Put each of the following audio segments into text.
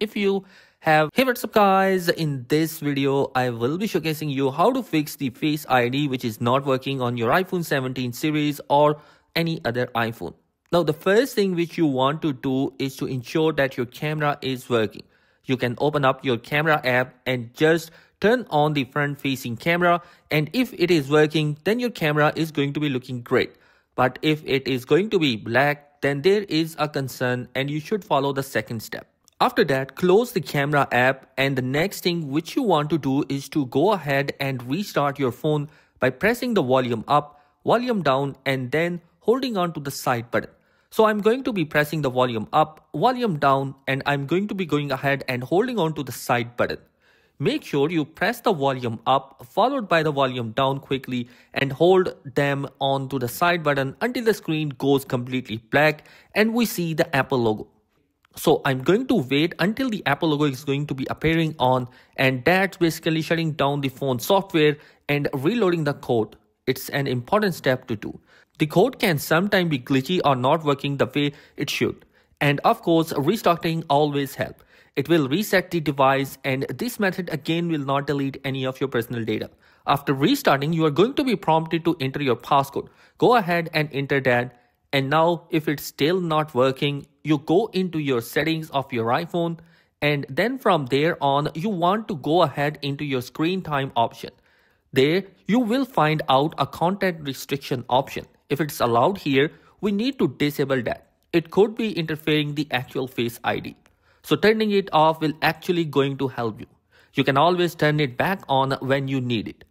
if you have hey what's up guys? In this video i will be showcasing you how to fix the face id which is not working on your iphone 17 series or any other iphone. Now the first thing which you want to do is to ensure that your camera is working. You can open up your camera app and just turn on the front facing camera and if it is working then your camera is going to be looking great. But if it is going to be black then there is a concern and you should follow the second step after that, close the camera app and the next thing which you want to do is to go ahead and restart your phone by pressing the volume up, volume down and then holding on to the side button. So I'm going to be pressing the volume up, volume down and I'm going to be going ahead and holding on to the side button. Make sure you press the volume up followed by the volume down quickly and hold them on to the side button until the screen goes completely black and we see the Apple logo. So I'm going to wait until the Apple logo is going to be appearing on and that's basically shutting down the phone software and reloading the code. It's an important step to do. The code can sometimes be glitchy or not working the way it should. And of course, restarting always help. It will reset the device and this method again will not delete any of your personal data. After restarting, you are going to be prompted to enter your passcode. Go ahead and enter that and now if it's still not working, you go into your settings of your iPhone and then from there on, you want to go ahead into your screen time option. There, you will find out a content restriction option. If it's allowed here, we need to disable that. It could be interfering the actual Face ID. So turning it off will actually going to help you. You can always turn it back on when you need it.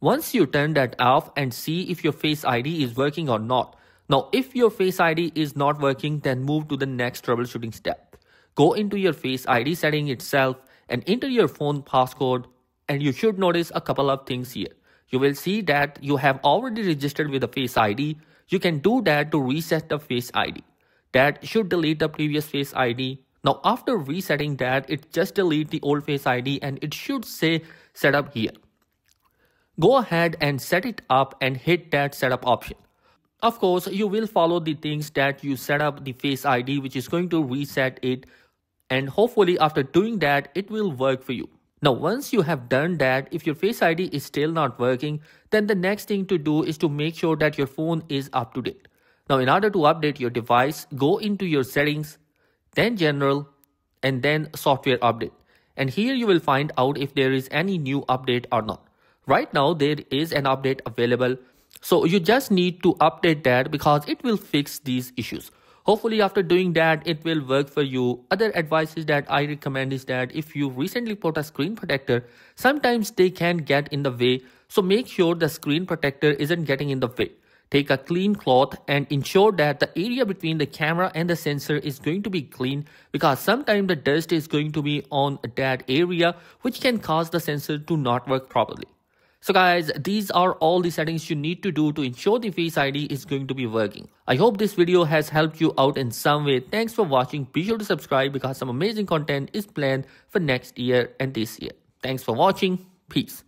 Once you turn that off and see if your Face ID is working or not, now, if your Face ID is not working, then move to the next troubleshooting step. Go into your Face ID setting itself and enter your phone passcode and you should notice a couple of things here. You will see that you have already registered with the Face ID. You can do that to reset the Face ID. That should delete the previous Face ID. Now after resetting that, it just delete the old Face ID and it should say setup here. Go ahead and set it up and hit that setup option. Of course, you will follow the things that you set up the Face ID which is going to reset it and hopefully after doing that it will work for you. Now once you have done that, if your Face ID is still not working, then the next thing to do is to make sure that your phone is up to date. Now in order to update your device, go into your settings, then general, and then software update. And here you will find out if there is any new update or not. Right now there is an update available so you just need to update that because it will fix these issues. Hopefully after doing that, it will work for you. Other advices that I recommend is that if you recently put a screen protector, sometimes they can get in the way. So make sure the screen protector isn't getting in the way. Take a clean cloth and ensure that the area between the camera and the sensor is going to be clean because sometimes the dust is going to be on that area which can cause the sensor to not work properly. So guys, these are all the settings you need to do to ensure the Face ID is going to be working. I hope this video has helped you out in some way. Thanks for watching. Be sure to subscribe because some amazing content is planned for next year and this year. Thanks for watching. Peace.